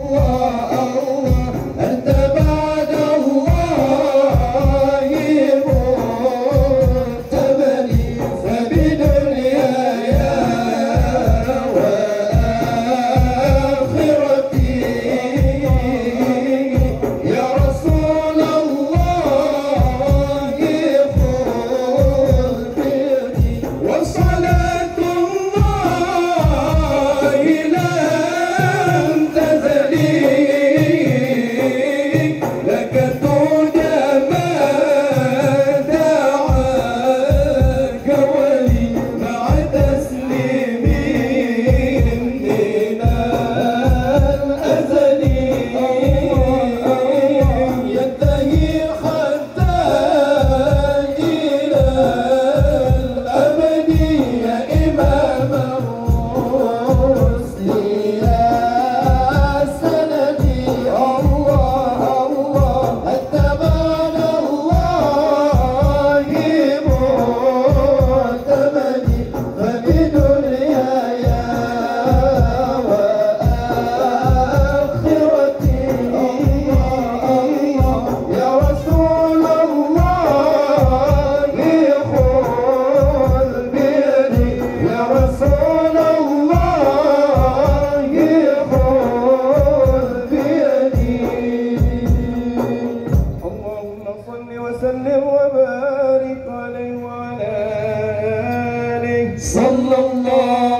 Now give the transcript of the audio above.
Oh وسلم وبارك عليه وعلى آله. صلى الله